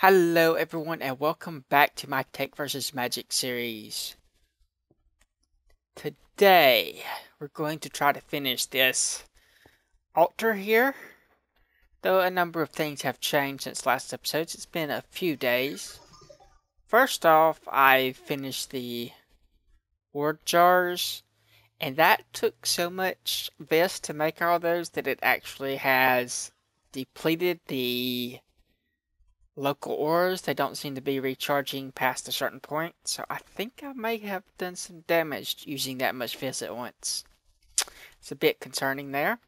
Hello everyone and welcome back to my Tech vs Magic series. Today we're going to try to finish vis altar here. Though a number of things have changed since last episode, it's been a few days. First off, I finished the ward jars and that took so much this to make all those that it actually has depleted the local ores. They don't seem to be recharging past a certain point. So I think I may have done some damage using that much vis at once. It's a bit concerning there.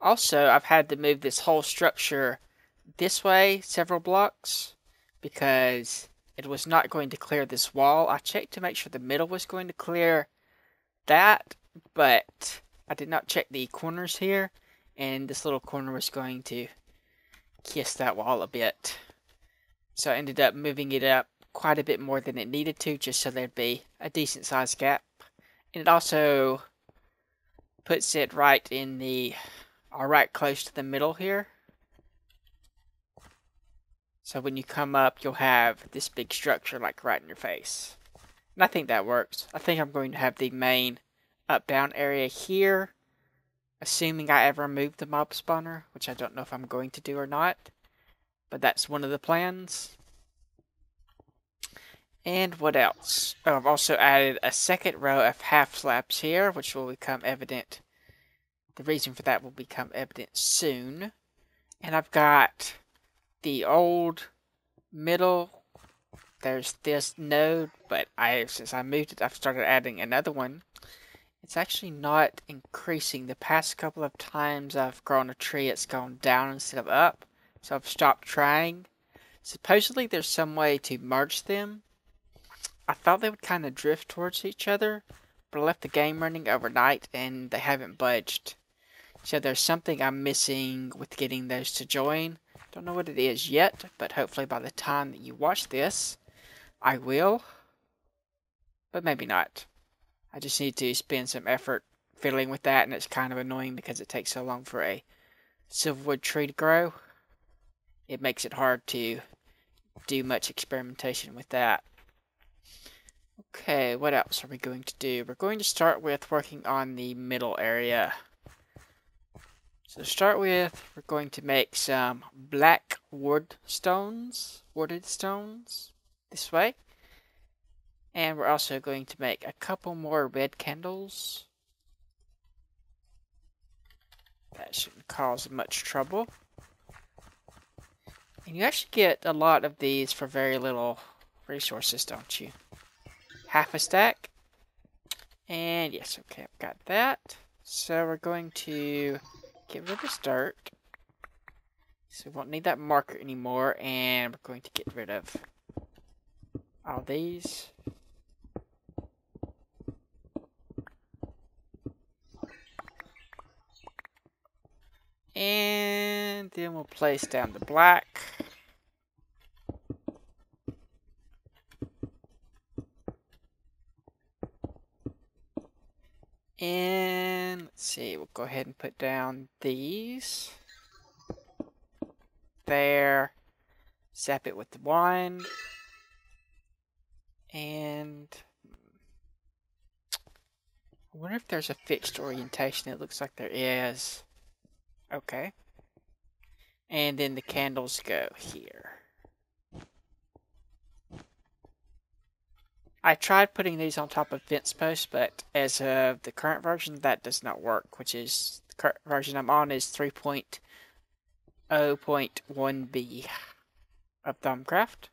Also, I've had to move this whole structure this way several blocks because it was not going to clear this wall. I checked to make sure the middle was going to clear that, but I did not check the corners here, and this little corner was going to kiss that wall a bit. So I ended up moving it up quite a bit more than it needed to, just so there'd be a decent sized gap. And it also puts it right in the, or right close to the middle here. So when you come up, you'll have this big structure like right in your face. And I think that works. I think I'm going to have the main up-down area here. Assuming I ever move the mob spawner, which I don't know if I'm going to do or not. But that's one of the plans. And what else? Oh, I've also added a second row of half slabs here, which will become evident. The reason for that will become evident soon. And I've got the old middle. There's this node, but I since I moved it, I've started adding another one. It's actually not increasing. The past couple of times I've grown a tree, it's gone down instead of up. So I've stopped trying. Supposedly there's some way to merge them. I thought they would kind of drift towards each other, but I left the game running overnight and they haven't budged. So there's something I'm missing with getting those to join. Don't know what it is yet, but hopefully by the time that you watch this, I will. But maybe not. I just need to spend some effort fiddling with that, and it's kind of annoying because it takes so long for a silverwood tree to grow it makes it hard to do much experimentation with that. Okay, what else are we going to do? We're going to start with working on the middle area. So to start with, we're going to make some black wood stones, wooded stones, this way. And we're also going to make a couple more red candles. That shouldn't cause much trouble. And you actually get a lot of these for very little resources, don't you? Half a stack. And yes, okay, I've got that. So we're going to get rid of this dirt. So we won't need that marker anymore. And we're going to get rid of all these. And then we'll place down the black. And let's see, we'll go ahead and put down these. There. Zap it with the wine. And I wonder if there's a fixed orientation. It looks like there is. Okay. And then the candles go here. I tried putting these on top of fence posts, but as of the current version, that does not work, which is the current version I'm on is 3.0.1b of Thaumcraft.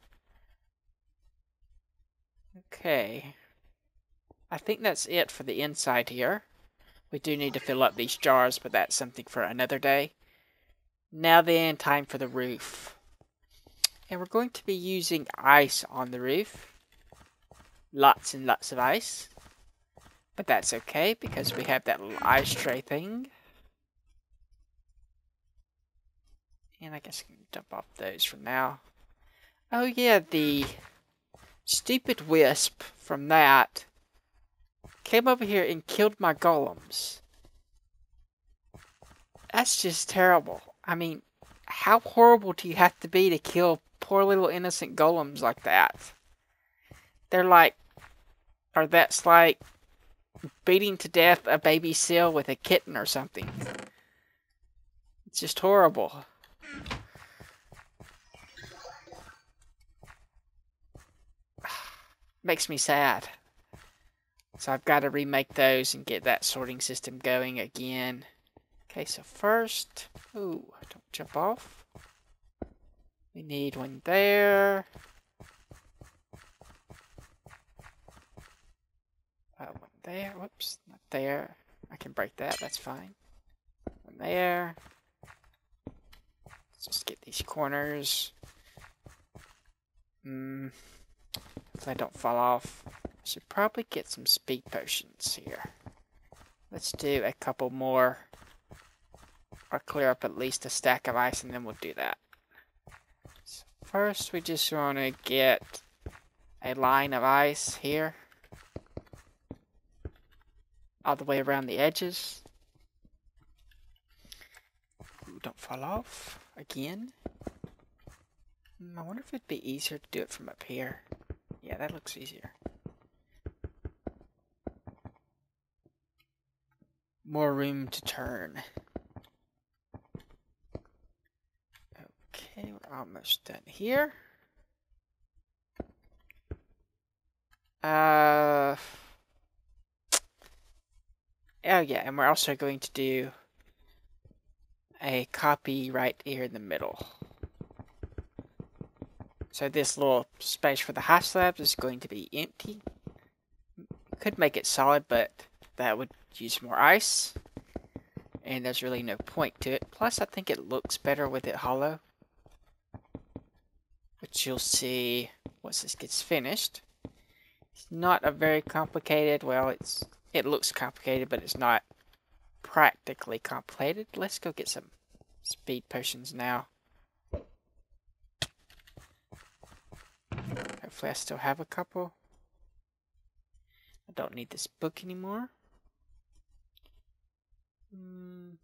Okay. I think that's it for the inside here. We do need to fill up these jars, but that's something for another day. Now then, time for the roof. And we're going to be using ice on the roof. Lots and lots of ice. But that's okay, because we have that little ice tray thing. And I guess I can dump off those for now. Oh yeah, the stupid wisp from that came over here and killed my golems. That's just terrible. I mean, how horrible do you have to be to kill poor little innocent golems like that. They're like, or that's like beating to death a baby seal with a kitten or something. It's just horrible. Makes me sad. So I've got to remake those and get that sorting system going again. Okay, so first, ooh, don't jump off. We need one there. Uh, one there, whoops, not there. I can break that, that's fine. One there. Let's just get these corners. Hmm. If I don't fall off. I should probably get some speed potions here. Let's do a couple more. Or clear up at least a stack of ice and then we'll do that. So first we just want to get a line of ice here. All the way around the edges. Ooh, don't fall off again. Hmm, I wonder if it'd be easier to do it from up here. Yeah, that looks easier. More room to turn. Okay, we're almost done here. Uh, oh yeah, and we're also going to do a copy right here in the middle. So this little space for the high slabs is going to be empty. Could make it solid, but that would use more ice. And there's really no point to it. Plus, I think it looks better with it hollow. Which you'll see once this gets finished. It's not a very complicated, well, it's it looks complicated, but it's not practically complicated. Let's go get some speed potions now. Hopefully I still have a couple. I don't need this book anymore. Mm.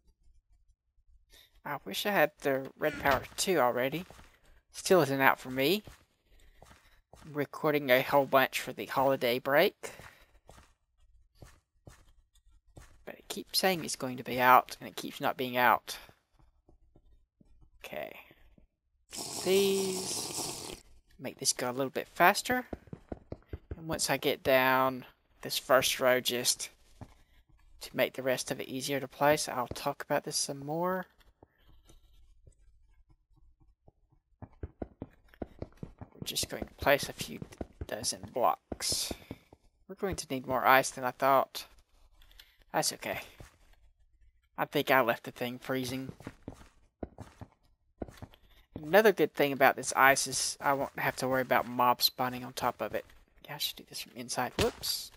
I wish I had the RedPower 2 already. Still isn't out for me. I'm recording a whole bunch for the holiday break. But it keeps saying it's going to be out, and it keeps not being out. Okay. These make this go a little bit faster. And once I get down this first row just to make the rest of it easier to place, I'll talk about this some more. Just going to place a few dozen blocks. We're going to need more ice than I thought. That's okay. I think I left the thing freezing. Another good thing about this ice is I won't have to worry about mob spawning on top of it. Yeah, I should do this from inside. Whoops.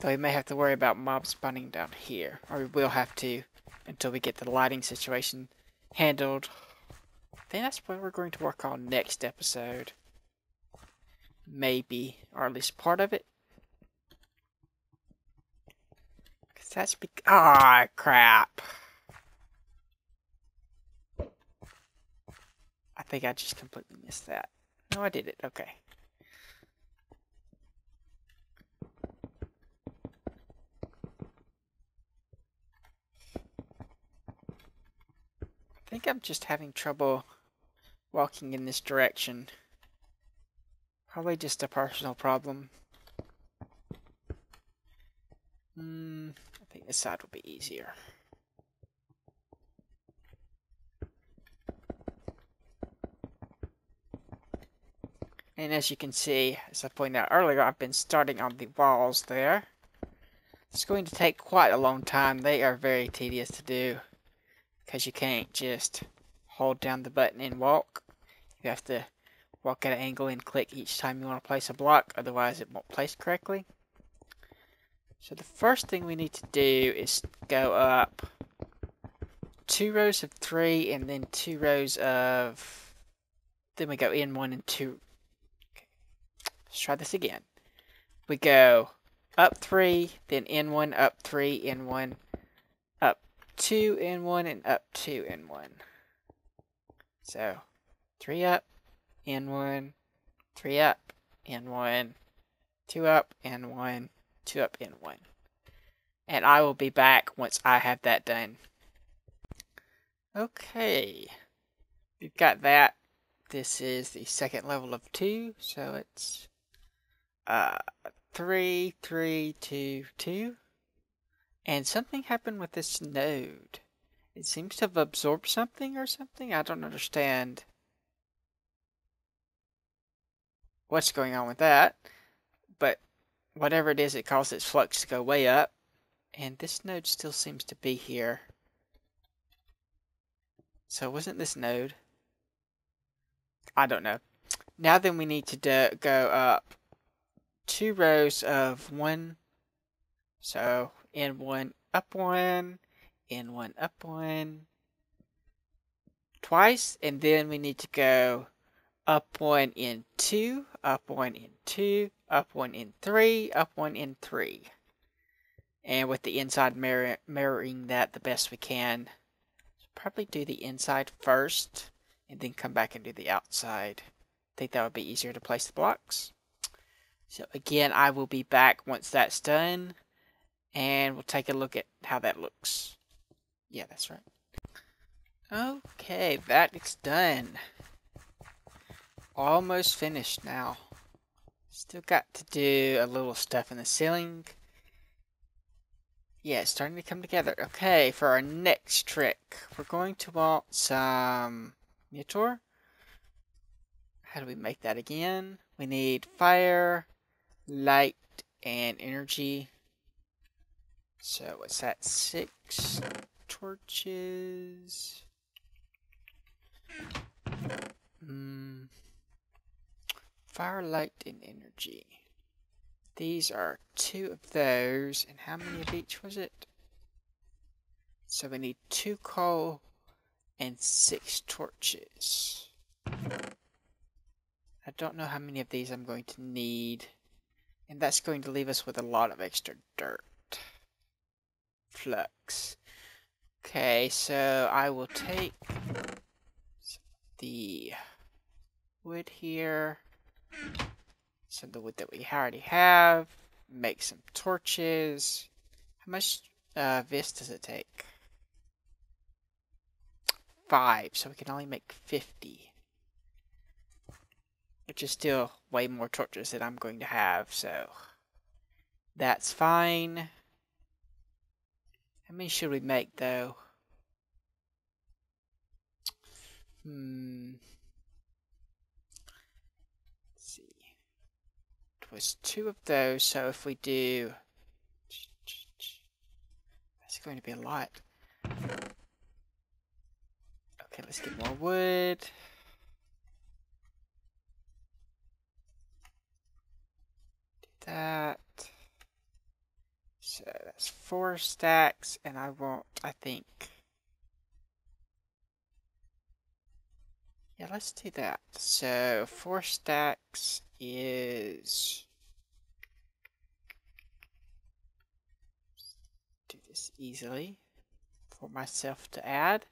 Though we may have to worry about mob spawning down here. Or we will have to until we get the lighting situation handled. I think that's what we're going to work on next episode. Maybe. Or at least part of it. Cause that's be- Ah, crap. I think I just completely missed that. No, I did it. Okay. I think I'm just having trouble walking in this direction. Probably just a personal problem. Hmm, I think this side will be easier. And as you can see, as I pointed out earlier, I've been starting on the walls there. It's going to take quite a long time. They are very tedious to do because you can't just hold down the button and walk. You have to walk at an angle and click each time you want to place a block, otherwise it won't place correctly. So the first thing we need to do is go up two rows of three and then two rows of then we go in one and two Let's try this again. We go up three, then in one, up three, in one, up two, in one, and up two, in one. So, three up, and one, three up, and one, two up, and one, two up, and one. And I will be back once I have that done. Okay, we've got that. This is the second level of two, so it's uh, three, three, two, two. And something happened with this node. It seems to have absorbed something or something. I don't understand what's going on with that. But whatever it is, it caused its flux to go way up. And this node still seems to be here. So wasn't this node? I don't know. Now then we need to do, go up two rows of one. So in one, up one, in one, up one, twice. And then we need to go up one in two, up one in two, up one in three, up one in three. And with the inside mirror, mirroring that the best we can. Probably do the inside first and then come back and do the outside. I think that would be easier to place the blocks. So again, I will be back once that's done and we'll take a look at how that looks. Yeah, that's right. Okay, that is done. Almost finished now. Still got to do a little stuff in the ceiling. Yeah, it's starting to come together. Okay, for our next trick, we're going to want some Nitor. How do we make that again? We need fire, light, and energy. So what's that? Six torches. Mm. Fire, light, and energy. These are two of those. And how many of each was it? So we need two coal and six torches. I don't know how many of these I'm going to need. And that's going to leave us with a lot of extra dirt. Flux. Okay, so I will take the wood here. Some of the wood that we already have. Make some torches. How much uh, vis does it take? five, so we can only make 50. Which is still way more torches than I'm going to have, so that's fine. How many should we make, though? Hmm. Let's see. It was two of those, so if we do... That's going to be a lot. Okay, let's get more wood. Do that. So that's four stacks, and I want, I think. Yeah, let's do that. So four stacks is. Do this easily for myself to add.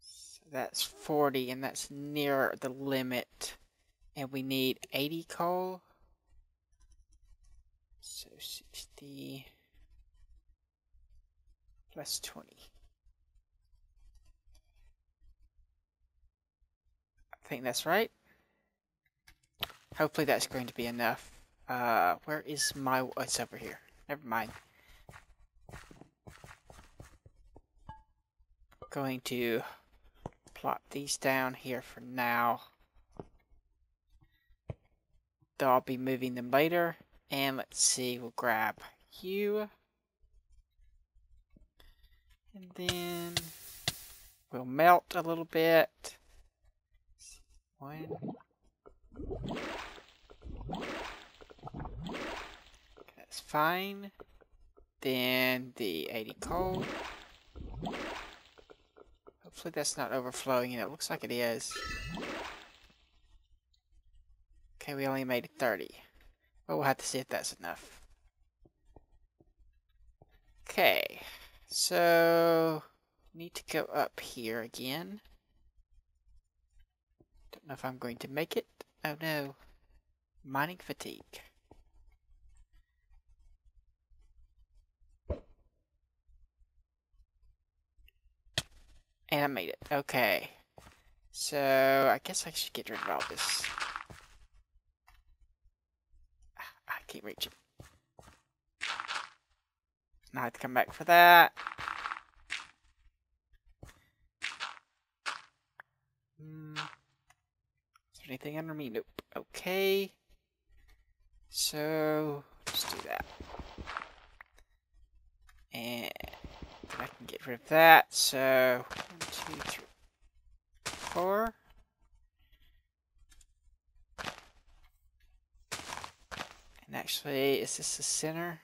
So That's 40, and that's near the limit. And we need 80 coal. So 60 plus 20. I think that's right. Hopefully that's going to be enough. Uh, where is my... Oh, it's over here. Never mind. Going to plop these down here for now. Though I'll be moving them later. And let's see, we'll grab you. And then we'll melt a little bit. One. That's fine. Then the 80 coal. Hopefully that's not overflowing, and it looks like it is. Okay, we only made 30. But we'll have to see if that's enough. Okay, So, need to go up here again. Know if I'm going to make it. Oh no. Mining fatigue. And I made it. Okay. So, I guess I should get rid of all this. Ah, I can't reach it. Now I have to come back for that. Hmm. Anything under me? Nope. Okay. So, let's do that. And I can get rid of that. So, one, two, three, four. And actually, is this the center?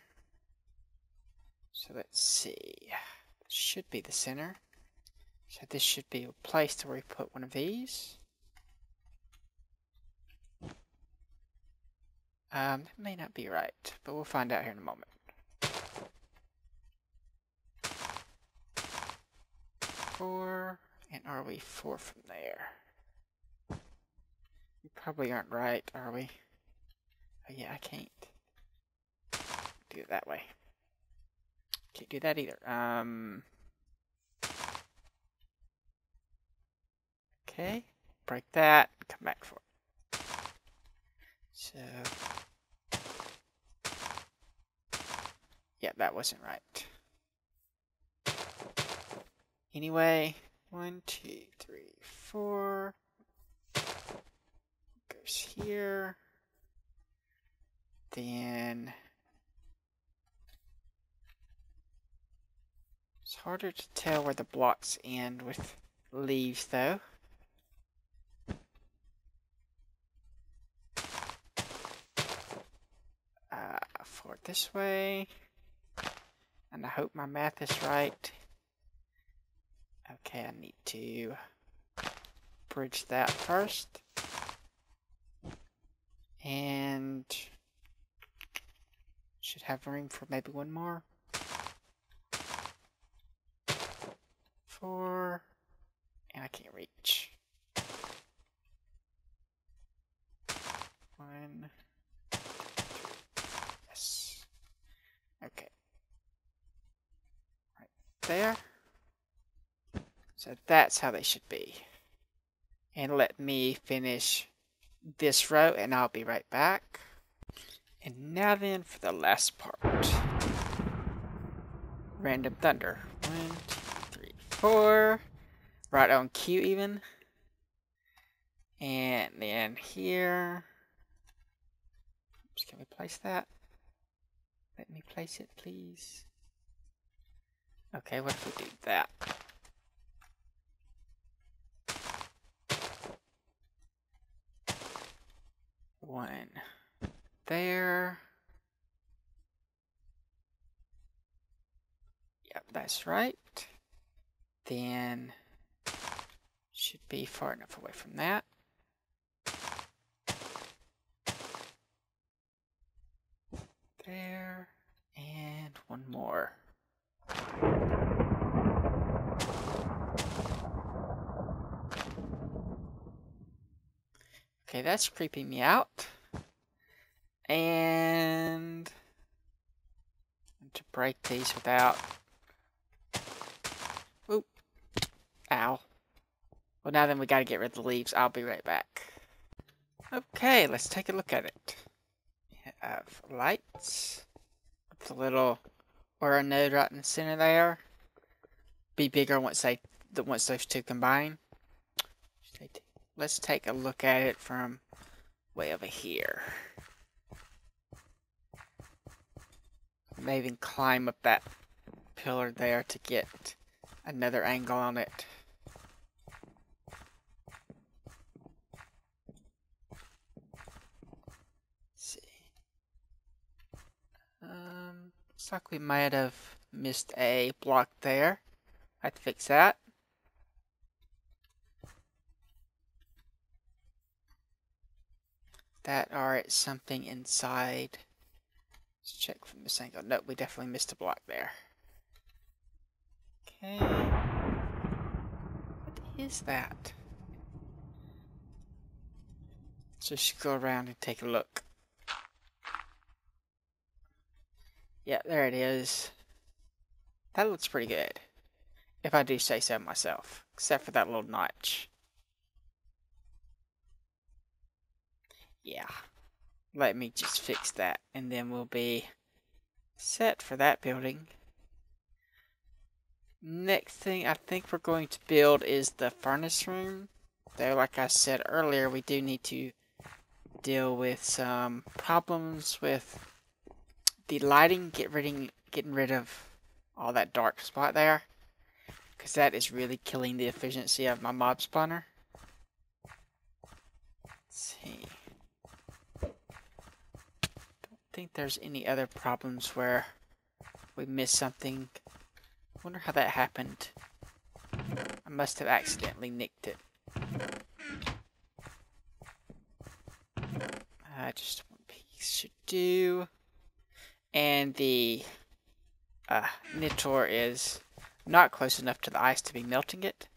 So let's see. Should be the center. So this should be a place to where we put one of these. Um, may not be right, but we'll find out here in a moment. Four, and are we four from there? We probably aren't right, are we? Oh yeah, I can't do it that way. Can't do that either. Um. Okay, break that, come back for it. So. Yeah, that wasn't right. Anyway, one, two, three, four. Goes here. Then It's harder to tell where the blocks end with leaves, though. Uh, for this way. And I hope my math is right. Okay, I need to bridge that first. And should have room for maybe one more. four, and I can't reach. One, two, yes. Okay. Right there. So that's how they should be. And let me finish this row and I'll be right back. And now then for the last part. Random Thunder. One, two, three, four. Right on cue even. And then here. Oops, can we place that? Let me place it, please. Okay, what if we do that? One there. Yep, that's right then should be far enough away from that. There, and one more. Okay, that's creeping me out. And to break these without Oop. Ow. Well, now then we gotta get rid of the leaves. I'll be right back. Okay, let's take a look at it. We have lights. With a little aura node right in the center there. Be bigger once they once those two combine. Let's take a look at it from way over here. Maybe climb up that pillar there to get another angle on it. See, um, looks like we might have missed a block there. I'd fix that. That are something inside. Let's check from this angle. Nope, we definitely missed a block there. Okay. What is that? Let's just go around and take a look. Yeah, there it is. That looks pretty good. If I do say so myself. Except for that little notch. Yeah. Let me just fix that. And then we'll be set for that building. Next thing I think we're going to build is the furnace room. Though, like I said earlier, we do need to deal with some problems with the lighting. Get rid getting rid of all that dark spot there. Because that is really killing the efficiency of my mob spawner. Let's see. Think there's any other problems where we missed something wonder how that happened. I must have accidentally nicked it. Uh, just one piece should do. And the uh, Nitor is not close enough to the ice to be melting it.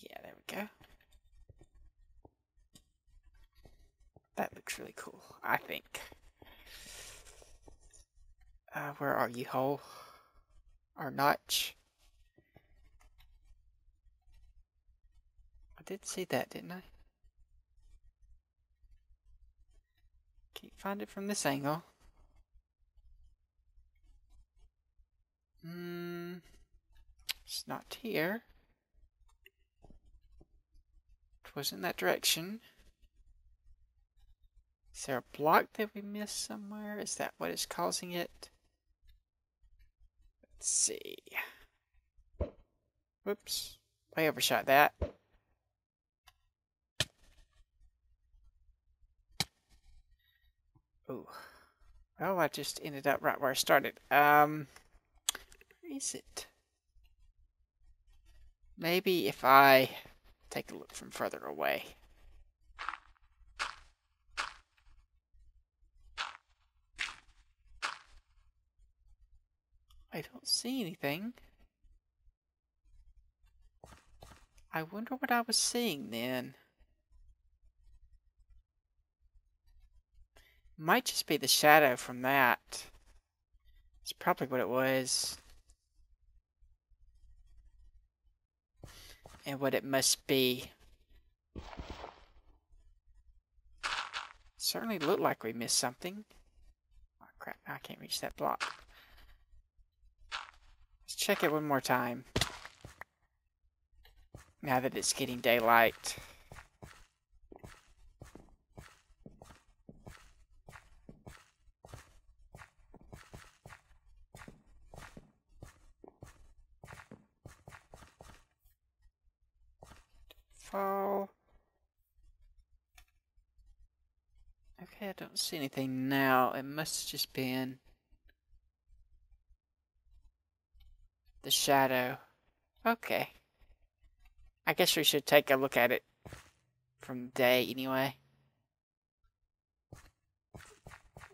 Yeah, there we go. That looks really cool, I think. Uh, where are you, hole? Or notch? I did see that, didn't I? Can't find it from this angle. Hmm. It's not here. It was in that direction. Is there a block that we missed somewhere? Is that what is causing it? Let's see. Whoops. I overshot that. Oh. Well, I just ended up right where I started. Um, where is it? Maybe if I take a look from further away. I don't see anything. I wonder what I was seeing then. Might just be the shadow from that. It's probably what it was. And what it must be. Certainly looked like we missed something. Oh crap, I can't reach that block. Check it one more time. Now that it's getting daylight. Fall. Okay, I don't see anything now. It must have just been The shadow. Okay. I guess we should take a look at it from day anyway.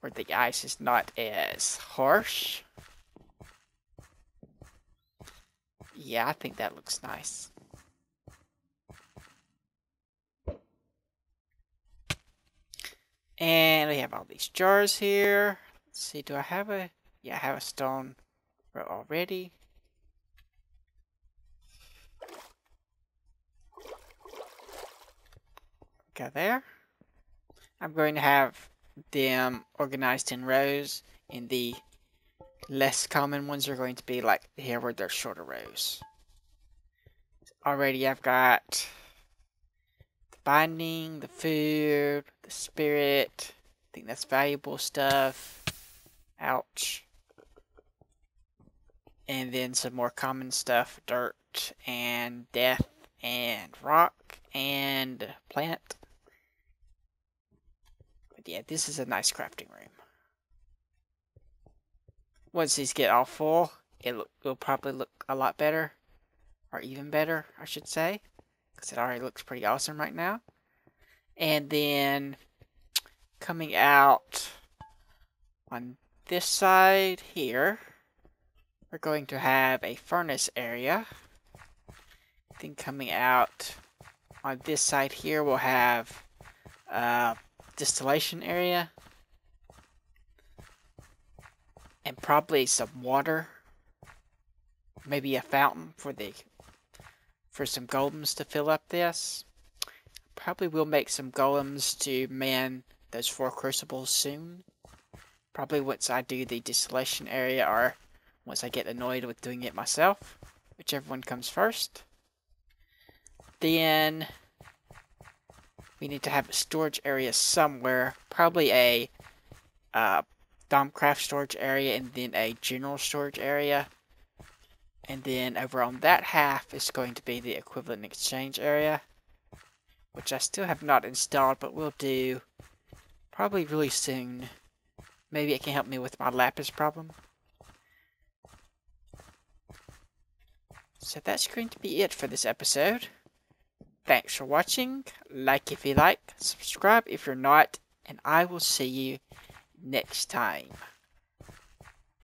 Where the ice is not as harsh. Yeah, I think that looks nice. And we have all these jars here. Let's see, do I have a... Yeah, I have a stone already. Go there. I'm going to have them organized in rows and the less common ones are going to be like here where they're shorter rows. Already I've got the binding, the food, the spirit. I think that's valuable stuff. Ouch. And then some more common stuff, dirt and death and rock and plant yeah, this is a nice crafting room. Once these get all full, it will probably look a lot better. Or even better, I should say. Because it already looks pretty awesome right now. And then coming out on this side here, we're going to have a furnace area. Then coming out on this side here, we'll have a distillation area. And probably some water. Maybe a fountain for the for some golems to fill up this. Probably will make some golems to man those four crucibles soon. Probably once I do the distillation area or once I get annoyed with doing it myself. Whichever one comes first. Then we need to have a storage area somewhere. Probably a uh, Thaumcraft storage area and then a general storage area. And then over on that half is going to be the equivalent exchange area. Which I still have not installed, but will do probably really soon. Maybe it can help me with my lapis problem. So that's going to be it for this episode. Thanks for watching. Like if you like, subscribe if you're not, and I will see you next time.